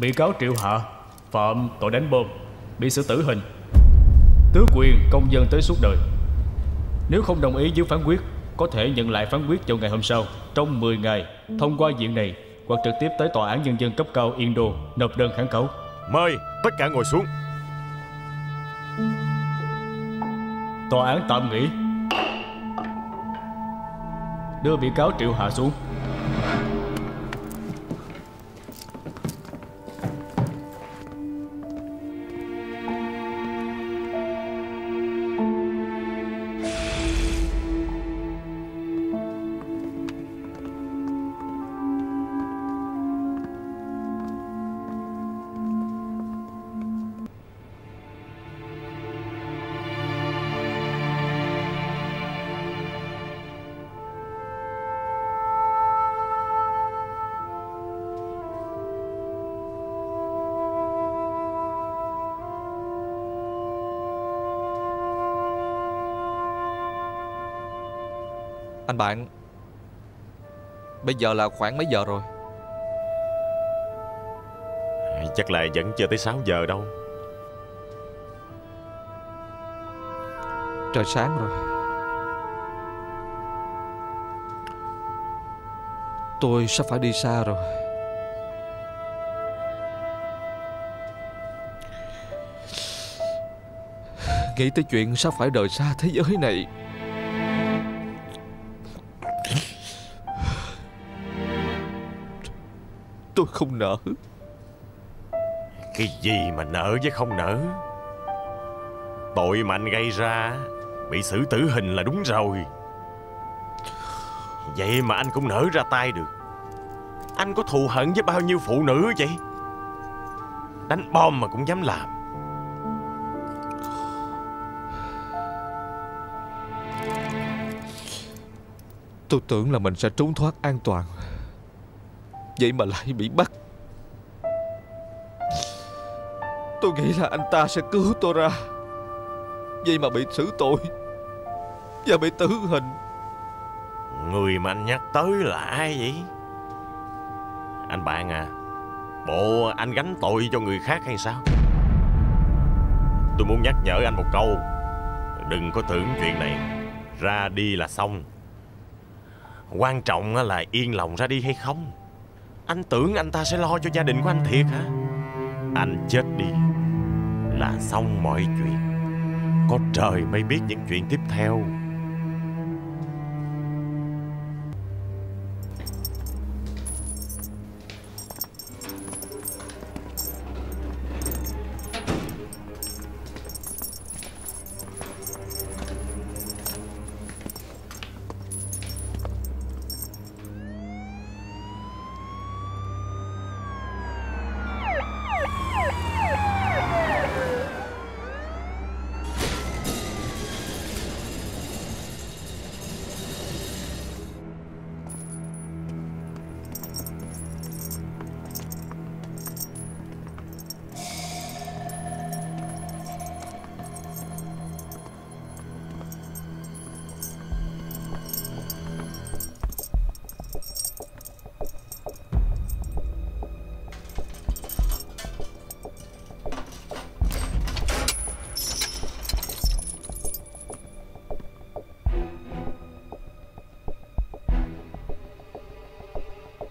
Bị cáo Triệu Hạ phạm tội đánh bom, bị xử tử hình. Tước quyền công dân tới suốt đời. Nếu không đồng ý với phán quyết, có thể nhận lại phán quyết vào ngày hôm sau trong 10 ngày thông qua diện này hoặc trực tiếp tới tòa án nhân dân cấp cao Yên Đô nộp đơn kháng cáo. Mời tất cả ngồi xuống Tòa án tạm nghỉ. Đưa bị cáo Triệu Hạ xuống. Anh bạn Bây giờ là khoảng mấy giờ rồi? Chắc là vẫn chưa tới 6 giờ đâu. Trời sáng rồi. Tôi sắp phải đi xa rồi. Nghĩ tới chuyện sắp phải rời xa thế giới này Tôi không nỡ. Cái gì mà nợ với không nợ Tội mà anh gây ra Bị xử tử hình là đúng rồi. Vậy mà anh cũng nở ra tay được. Anh có thù hận với bao nhiêu phụ nữ vậy? Đánh bom mà cũng dám làm. Tôi tưởng là mình sẽ trốn thoát an toàn Vậy mà lại bị bắt. Tôi nghĩ là anh ta sẽ cứu tôi ra. Vậy mà bị xử tội Và bị tử hình. Người mà anh nhắc tới là ai vậy? Anh bạn à Bộ anh gánh tội cho người khác hay sao? Tôi muốn nhắc nhở anh một câu. Đừng có tưởng chuyện này Ra đi là xong. Quan trọng là yên lòng ra đi hay không? Anh tưởng anh ta sẽ lo cho gia đình của anh thiệt hả? Anh chết đi Là xong mọi chuyện. Có trời mới biết những chuyện tiếp theo.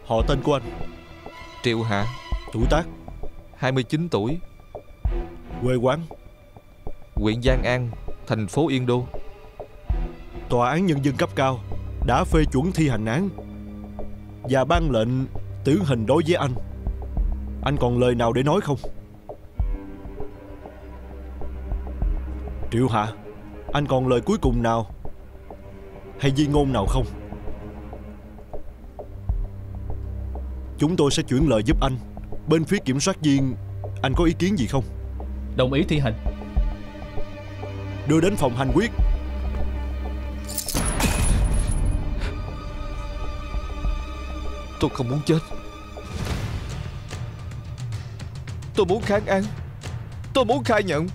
Họ tên của anh? Triệu Hạ. Tuổi tác? 29 tuổi. Quê quán? Huyện Giang An Thành phố Yên Đô. Tòa án Nhân dân cấp cao Đã phê chuẩn thi hành án Và ban lệnh tử hình đối với anh. Anh còn lời nào để nói không? Triệu Hạ Anh còn lời cuối cùng nào Hay di ngôn nào không Chúng tôi sẽ chuyển lời giúp anh. Bên phía kiểm soát viên Anh có ý kiến gì không? Đồng ý thi hành. Đưa đến phòng hành quyết. Tôi không muốn chết. Tôi muốn kháng án. Tôi muốn khai nhận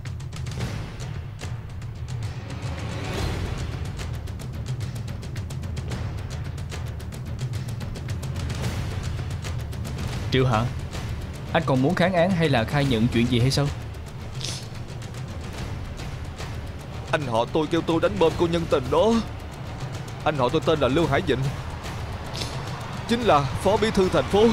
Triệu Hạ Anh còn muốn kháng án hay là khai nhận chuyện gì hay sao? Anh họ tôi kêu tôi đánh bom cô nhân tình đó. Anh họ tôi tên là Lưu Hải Dịnh Chính là phó bí thư thành phố.